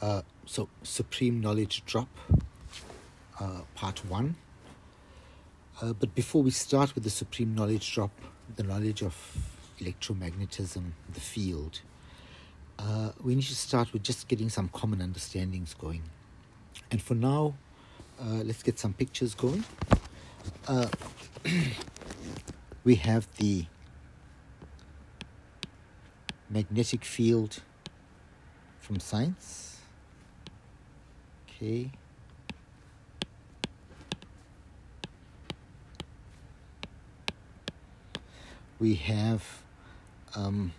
Uh, so, Supreme Knowledge Drop, uh, Part 1. Uh, but before we start with the Supreme Knowledge Drop, the knowledge of electromagnetism, the field, uh, we need to start with just getting some common understandings going. And for now, uh, let's get some pictures going. Uh, we have the magnetic field from science. Okay. We have um,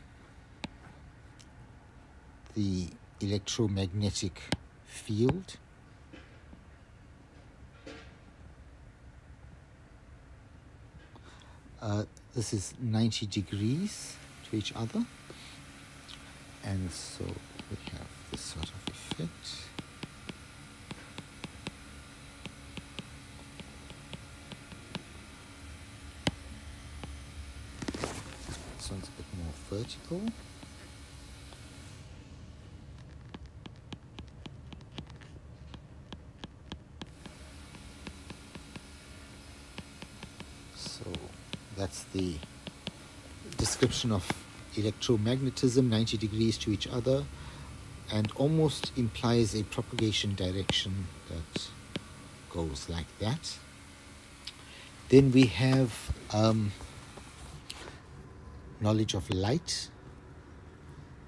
the electromagnetic field. Uh, this is 90 degrees to each other and so we have this sort of effect this one's a bit more vertical so that's the description of electromagnetism 90 degrees to each other and almost implies a propagation direction that goes like that. Then we have um, knowledge of light,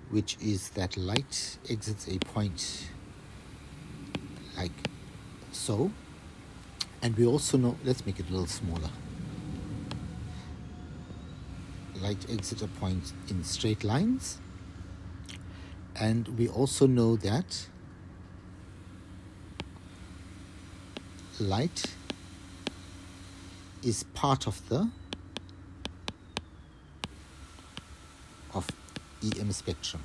which is that light exits a point like so. And we also know, let's make it a little smaller light exits a point in straight lines. And we also know that light is part of the of EM spectrum.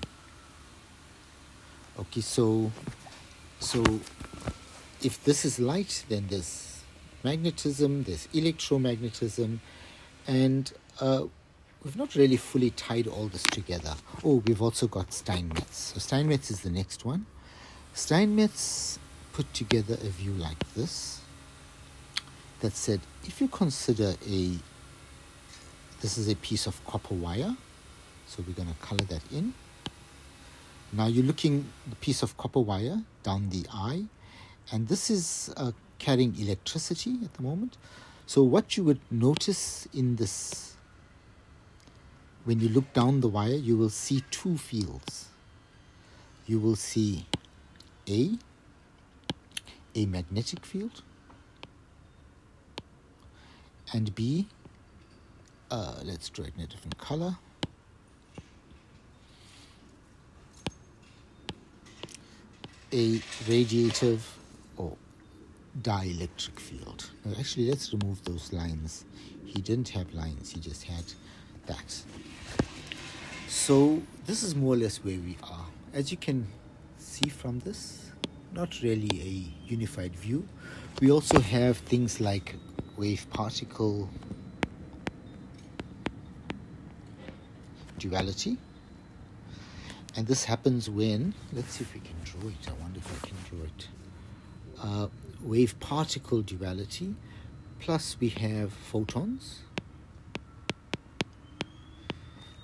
Okay, so so if this is light, then there's magnetism, there's electromagnetism, and uh, we've not really fully tied all this together. Oh, we've also got Steinmetz. So Steinmetz is the next one. Steinmetz put together a view like this that said if you consider a this is a piece of copper wire, so we're going to color that in. Now you're looking the piece of copper wire down the eye, and this is uh, carrying electricity at the moment. So what you would notice in this when you look down the wire, you will see two fields. You will see A, a magnetic field, and B, uh, let's draw it in a different color. A radiative or dielectric field. Now, actually, let's remove those lines. He didn't have lines, he just had that. So this is more or less where we are. As you can see from this, not really a unified view. We also have things like wave particle duality. And this happens when, let's see if we can draw it. I wonder if I can draw it. Uh, wave particle duality, plus we have photons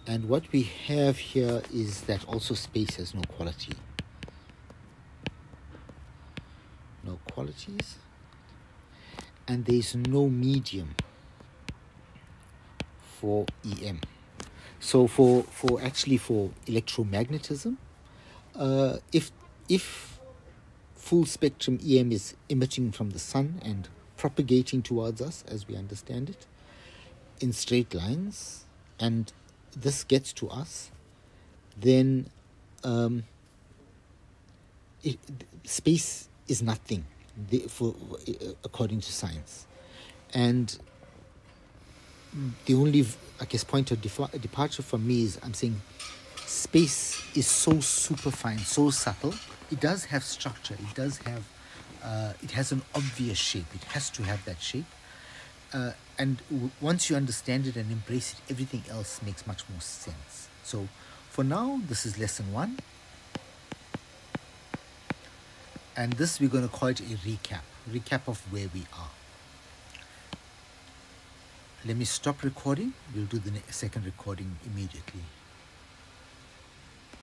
and what we have here is that also space has no quality. No qualities. And there is no medium for EM. So for, for actually for electromagnetism, uh, if if full spectrum EM is emitting from the sun and propagating towards us as we understand it in straight lines and this gets to us, then um, it, space is nothing for, according to science. And the only, I guess, point of defa- departure for me is I'm saying space is so superfine, so subtle. It does have structure. It does have. Uh, it has an obvious shape. It has to have that shape. Uh, and w- once you understand it and embrace it, everything else makes much more sense. So, for now, this is lesson one. and this we're going to call it a recap, recap of where we are. Let me stop recording. We'll do the second recording immediately.